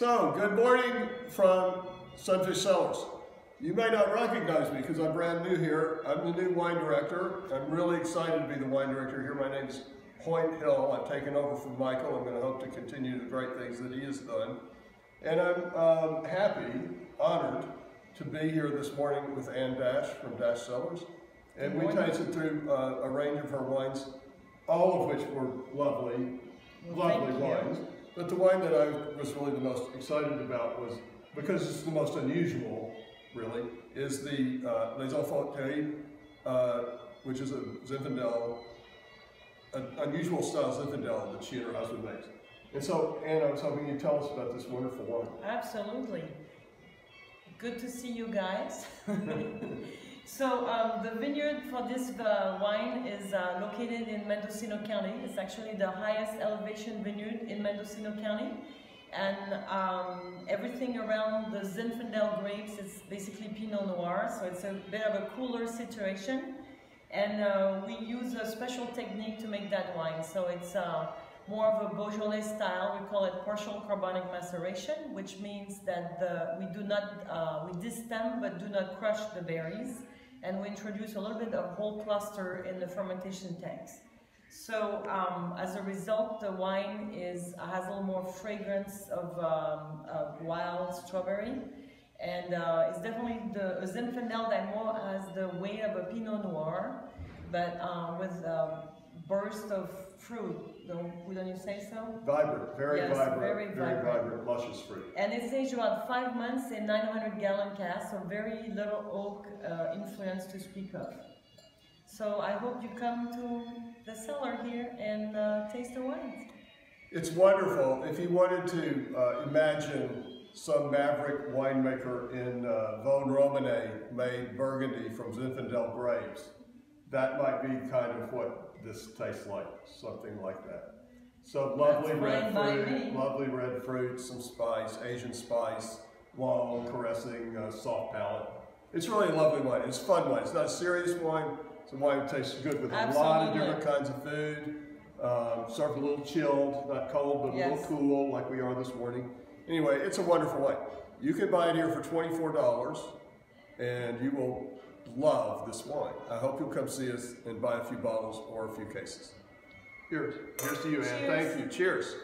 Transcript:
So, good morning from Sunfish Cellars. You may not recognize me because I'm brand new here. I'm the new wine director. I'm really excited to be the wine director here. My name is Hoyt Hill. I've taken over from Michael. I'm going to hope to continue the great things that he has done. And I'm um, happy, honored, to be here this morning with Anne Dashe from Dashe Cellars. And we tasted through uh, a range of her wines, all of which were lovely, Well, lovely wines. you. But the wine that I was really the most excited about was, because it's the most unusual, really, is the uh, Les Enfants Terribles, uh, which is a Zinfandel, an unusual style Zinfandel that she and her husband makes. And so, Anne, I was hoping you'd tell us about this wonderful wine. Absolutely. Good to see you guys. so um, the vineyard for this uh, wine is uh, located in Mendocino County. It's actually the highest elevation vineyard in Mendocino County. And um, everything around the Zinfandel grapes is basically Pinot Noir, so it's a bit of a cooler situation. And uh, we use a special technique to make that wine. So it's uh, more of a Beaujolais style. We call it partial carbonic maceration, which means that the, we do not, uh, we distem but do not crush the berries. And we introduce a little bit of whole cluster in the fermentation tanks. So um, as a result, the wine is has a little more fragrance of, um, of wild strawberry. And uh, it's definitely the a Zinfandel that more has the weight of a Pinot Noir, but um, with a burst of fruit. Don't, wouldn't you say so? Vibrant, very Yes, vibrant, very very vibrant. vibrant, luscious fruit. And it aged about five months in 900 gallon cask, so very little oak uh, influence to speak of. So I hope you come to the cellar here and uh, taste the wines. It's wonderful. If you wanted to uh, imagine some maverick winemaker in uh, Vosne Romanée made Burgundy from Zinfandel grapes, that might be kind of what this tastes like, something like that. So lovely red fruit, lovely red fruit, some spice, Asian spice, long, caressing, uh, soft palate. It's really a lovely wine. It's a fun wine. It's not a serious wine. It's a wine that tastes good with a lot of different kinds of food. Um, served a little chilled, not cold, but a little cool, like we are this morning. Anyway, it's a wonderful wine. You can buy it here for $24, and you will love this wine. I hope you'll come see us and buy a few bottles or a few cases. Here's, here's to you, Anne. Cheers. Thank you. Cheers.